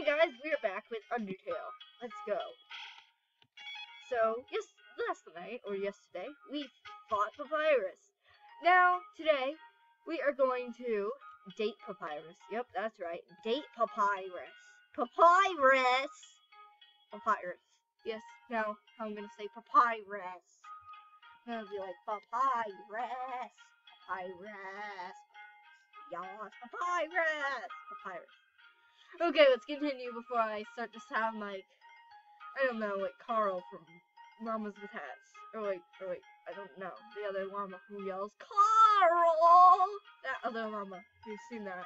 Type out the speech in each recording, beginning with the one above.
Hey guys, we're back with Undertale. Let's go. So, yes, last night, or yesterday, we fought Papyrus. Now, today, we are going to date Papyrus. Yep, that's right. Date Papyrus. Papyrus! Papyrus. Yes, now, I'm gonna say Papyrus. I'm gonna be like, Papyrus! Papyrus! Yes, Papyrus! Papyrus. Okay, let's continue before I start to sound like, I don't know, like Carl from Llamas with Hats. Or wait, or wait, I don't know. The other llama who yells, Carl! That other llama. You've seen that.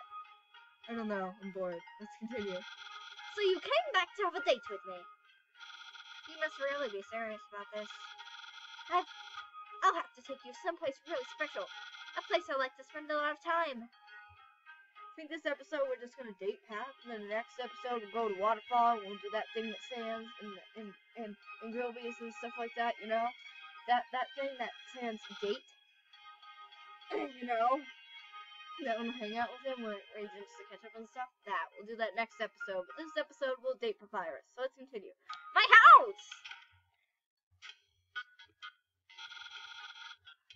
I don't know, I'm bored. Let's continue. So you came back to have a date with me. You must really be serious about this. I've, I'll have to take you someplace really special. A place I like to spend a lot of time. I think this episode we're just gonna date Pat, and then the next episode we'll go to Waterfall, we'll do that thing that Sans and and and, and Grilby's and stuff like that, you know? That that thing that Sans date. you know? That when we hang out with him where, where he to catch up and stuff. That. We'll do that next episode. But this episode we'll date Papyrus. So let's continue. My house!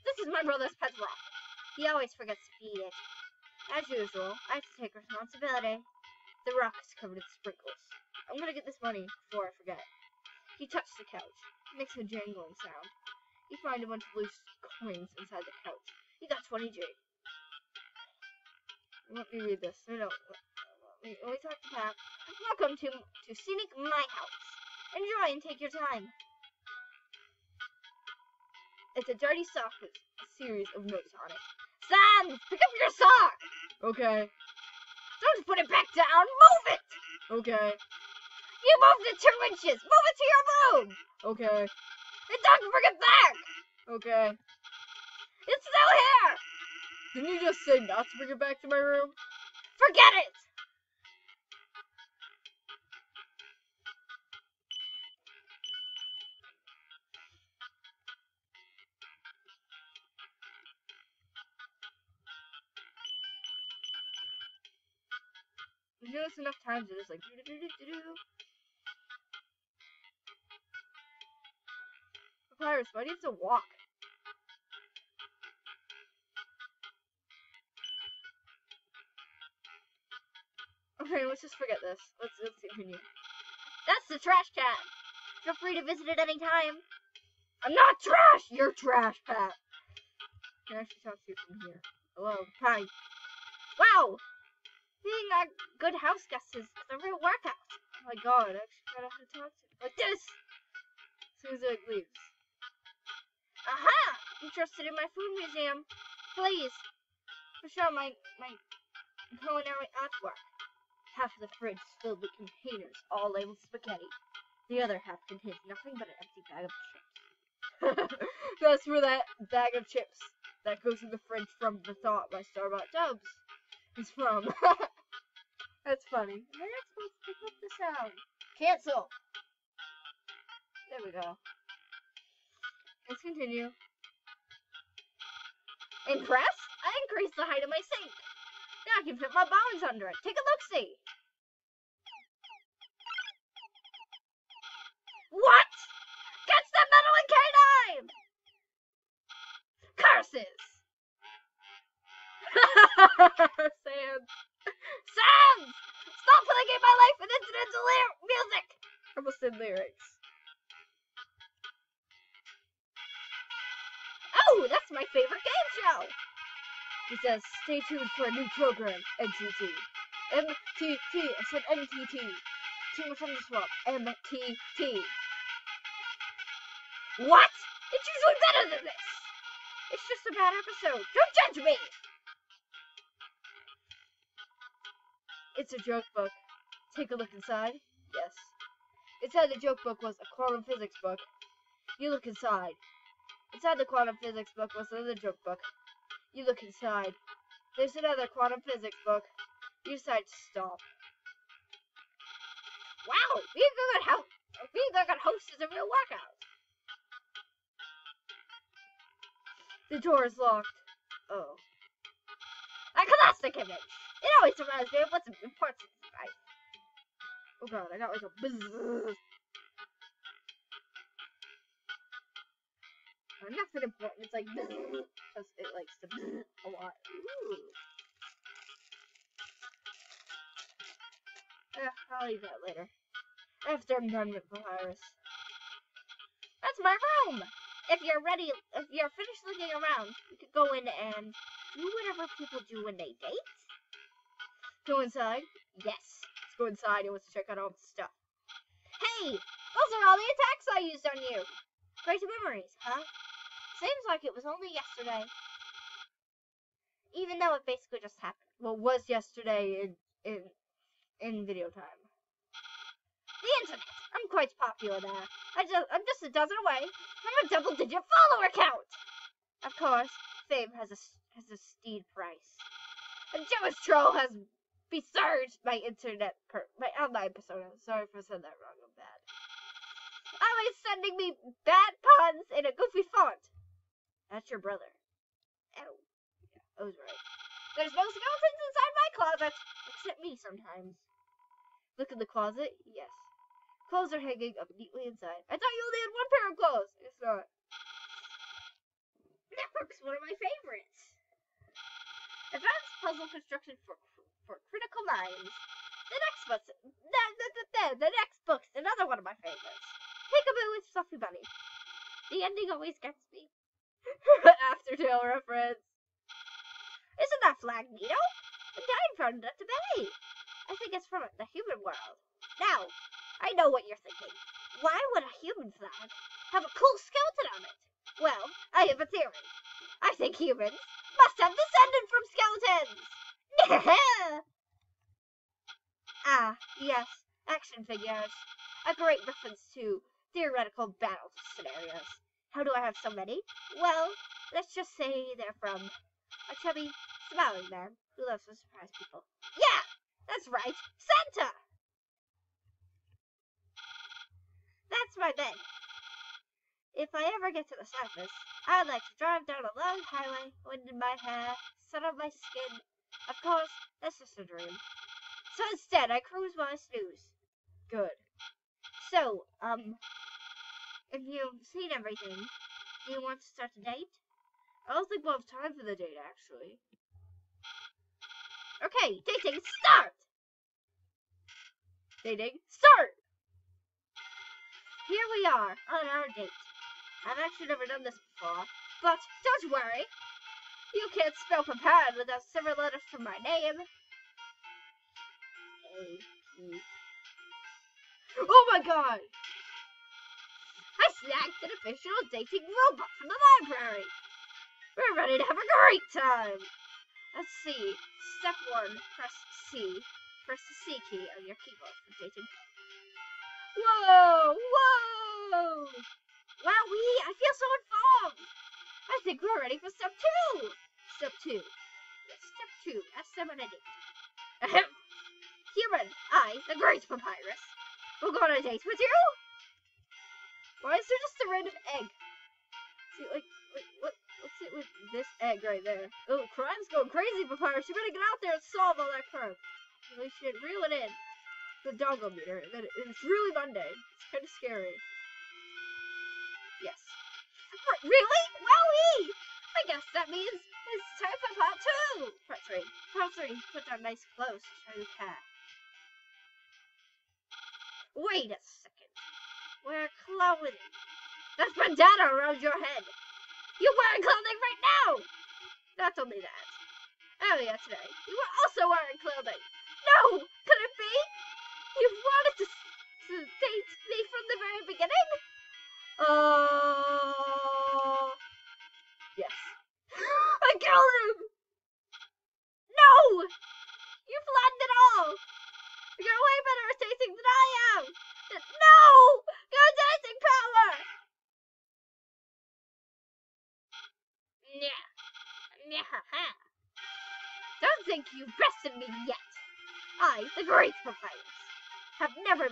This is my brother's pet rock. He always forgets to feed it. As usual, I have to take responsibility. The rock is covered with sprinkles. I'm gonna get this money before I forget. He touched the couch. It makes a jangling sound. You find a bunch of loose coins inside the couch. You got 20 J. Let me read this. No, no. Let me, let me talk to Pat. Welcome to to scenic my house. Enjoy and take your time. It's a dirty sock with a series of notes on it. Sans, pick up your sock. Okay. Don't put it back down. Move it. Okay. You moved it two inches. Move it to your room. Okay. And don't bring it back. Okay. It's still here. Didn't you just say not to bring it back to my room? Forget it. You do this enough times, it is like do do do do do. Papyrus, why do you have to walk? Okay, let's just forget this. Let's let's continue. That's the trash can. Feel free to visit it anytime. I'm not trash. You're trash, Pat. Can I actually talk to you from here? Hello, hi. Wow. Being a good house guest is, a real workout. Oh my god, I actually gotta have to talk to you. Like this! As soon as it leaves. Aha! Interested in my food museum? Please. Show my my culinary artwork. Half of the fridge is filled with containers, all labeled spaghetti. The other half contains nothing but an empty bag of chips. That's where that bag of chips that goes in the fridge from the Thought by Starbuck Dubs is from. That's funny. I not supposed to pick up the sound? Cancel! There we go. Let's continue. Impressed? I increased the height of my sink. Now I can fit my bones under it. Take a look-see. What? Catch that meddling canine! Curses! Sans! Sans! Stop plaguing my life with incidental lyr- music! I almost said lyrics. Oh, that's my favorite game show! It says, stay tuned for a new program, NTT. MTT, I said NTT. Team from the swamp, MTT. What? It's usually better than this! It's just a bad episode. Don't judge me! It's a joke book. Take a look inside. Yes. Inside the joke book was a quantum physics book. You look inside. Inside the quantum physics book was another joke book. You look inside. There's another quantum physics book. You decide to stop. Wow, being good host, being a good host is a real workout. The door is locked. Oh. A classic image. It always reminds me of what's important in life. Oh god, I got like a buzz. Uh, nothing important. It's like because it likes to a lot. Ooh. Eh, I'll leave that later. After I'm done with Papyrus. That's my room. If you're ready, if you're finished looking around, we could go in and do whatever people do when they date. Go inside. Yes. Let's go inside and let's check out all the stuff. Hey, those are all the attacks I used on you. Great memories, huh? Seems like it was only yesterday. Even though it basically just happened. Well, was yesterday in in in video time. The internet. I'm quite popular there. I just, I'm just a dozen away from a double-digit follower count. Of course, fame has a has a steed price. A Jewish troll has besmirched my internet per my online persona. Sorry for saying that wrong. I'm bad. Always sending me bad puns in a goofy font. That's your brother. Oh, Yeah, I was right. there's no skeletons inside my closet. Except me sometimes. Look in the closet. Yes. Clothes are hanging up neatly inside. I thought you only had one pair of clothes. It's not. Network's one of my favorites. Advanced puzzle construction for for critical minds. The next book's the, the, the, the, next book's another one of my favorites. Peekaboo with Fluffy Bunny. The ending always gets me. Aftertail reference. Isn't that flag Nito? The guide found it bay. I think it's from the human world. Now, I know what you're thinking. Why would a human flag have a cool skeleton on it? Well, I have a theory. I think humans must have descended from skeletons. ah, yes, action figures. A great reference to theoretical battle scenarios. How do I have so many? Well, let's just say they're from a chubby, smiling man who loves to surprise people. Yeah, that's right, Santa! That's my bed. If I ever get to the surface, I'd like to drive down a long highway, wind in my hair, sun on my skin. Of course, that's just a dream. So instead, I cruise while I snooze. Good. So, um, if you've seen everything, do you want to start a date? I don't think we'll have time for the date, actually. Okay, dating, start! Dating, start! Here we are, on our date. I've actually never done this before, but don't worry. You can't spell prepared without several letters from my name. Oh my god! I snagged an official dating robot from the library. We're ready to have a great time. Let's see. Step one, press C. Press the C key on your keyboard for dating. Whoa! Whoa! Wowee! I feel so informed. I think we're ready for step two. Step two. Step two. That's step on a. Ahem. Human, I, the Great Papyrus, will go on a date with you. Why is there just a random egg? See, like, like what? What's it with this egg right there? Oh, crime's going crazy, Papyrus. You better get out there and solve all that crime. Holy shit, reel it in. The dongle meter. And it's really Monday. It's kind of scary. Yes. Really? Wowee! I guess that means it's time for part two. Part three. Part three. Put on nice clothes to show you care. Wait a second. Wear clothing. That's bandana around your head. You're wearing clothing right now. Not only that. Earlier today, you were also wearing clothing. No! Could it be? You've wanted to, to date me from the very beginning? Uh...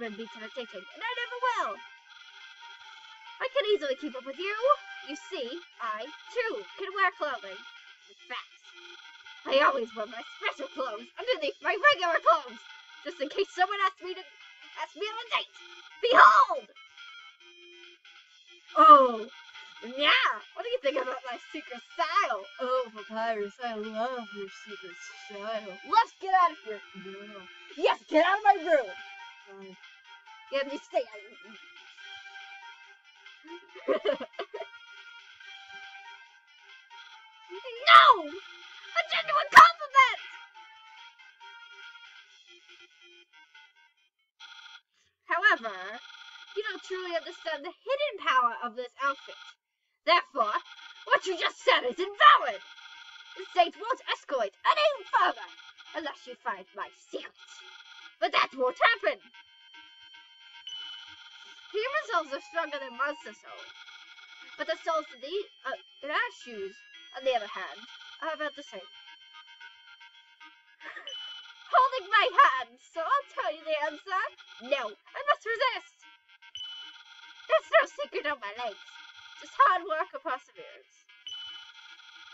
been beaten at dating, and I never will. I can easily keep up with you. You see, I, too, can wear clothing. In fact, I always wear my special clothes underneath my regular clothes, just in case someone asks me to Ask me on a date. Behold! Oh, yeah. What do you think about my secret style? Oh, Papyrus, I love your secret style. Let's get out of here. No. Yes, get out of my room. Yeah, me stay out. no! A genuine compliment! However, you don't truly understand the hidden power of this outfit. Therefore, what you just said is invalid. The date won't escalate any further unless you find my secret. But that won't happen. Human souls are stronger than monster souls. But the souls in, the, uh, in our shoes, on the other hand, are about the same. Holding my hand, so I'll tell you the answer. No, I must resist. There's no secret on my legs. Just hard work and perseverance.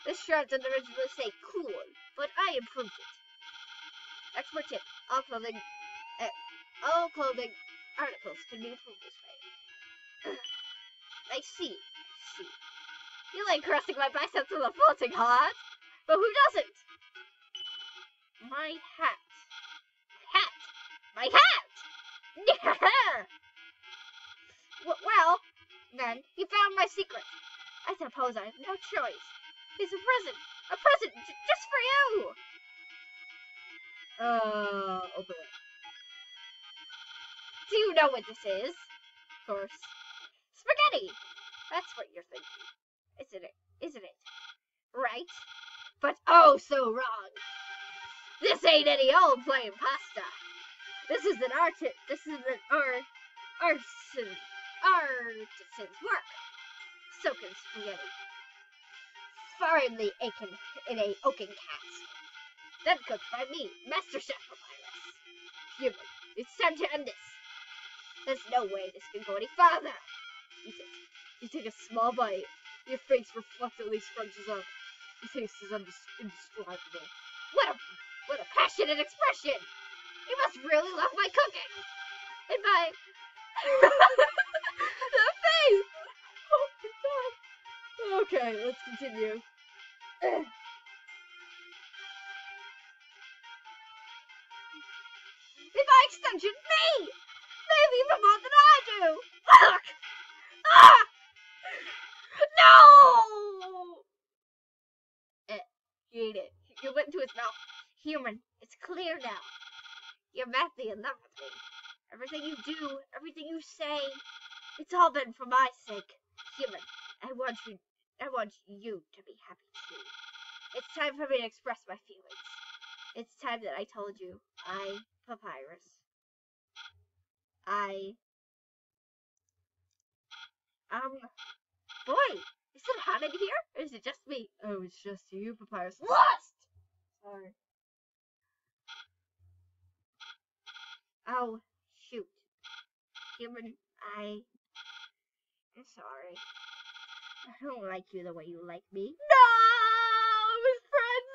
This shirt didn't originally say cool, but I improved it. Expert tip: all clothing, uh, all clothing articles can be improved this way. I see. See. You like caressing my biceps with a floating heart, but who doesn't? My hat. Hat. My hat. well, then you found my secret. I suppose I have no choice. It's a present. A present just for you. Uh, open it. Do you know what this is? Of course. That's what you're thinking. Isn't it? Isn't it? Right? But oh so wrong! This ain't any old plain pasta. This is an art this is an art artisan artisan's work. Soaking spaghetti. Firmly aching in a oaken cask. Then cooked by me, Master Chef Papyrus. Human, it's time to end this. There's no way this can go any farther. Eat it. You take a small bite. Your face reflectively scrunches up. The taste is indescribable. What a what a passionate expression! You must really love my cooking. And my the face. Oh my god. Okay, let's continue. By extension, Human, it's clear now. You're madly in love with me. Everything you do, everything you say, it's all been for my sake. Human, I want you I want you to be happy too. It's time for me to express my feelings. It's time that I told you I Papyrus. I um boy, is it hot in here? Or is it just me? Oh, it's just you, Papyrus. Lost! Sorry. Oh shoot. Human, I I'm sorry. I don't like you the way you like me. No! I was friend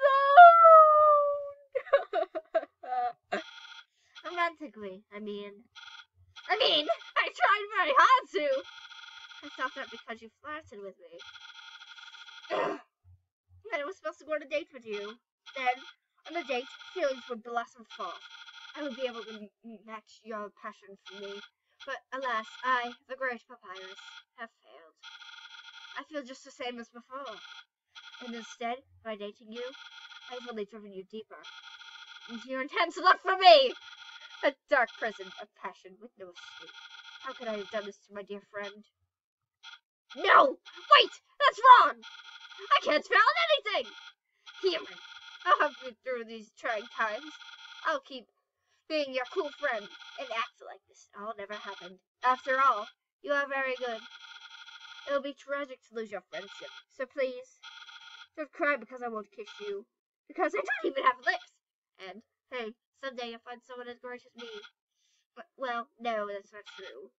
Romantically, I mean. I mean, I tried very hard to. I thought that because you flirted with me. and I was supposed to go on a date with you. Then, on the date, feelings would blossom forth. I would be able to match your passion for me. But alas, I, the great papyrus, have failed. I feel just the same as before. And instead, by dating you, I've only driven you deeper into your intense love for me! A dark prison of passion with no escape. How could I have done this to my dear friend? No! Wait! That's wrong! I can't spell anything! Human, I'll help you through these trying times. I'll keep being your cool friend and act like this all never happened. After all, you are very good. It'll be tragic to lose your friendship. So please, don't cry because I won't kiss you. Because I don't even have lips. And, hey, someday you'll find someone as great as me. But, well, no, that's not true.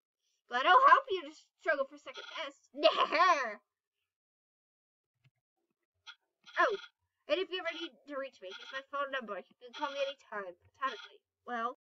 But I'll help you to struggle for second best. oh, and if you ever need to reach me, here's my phone number. You can call me anytime, platonically. Well,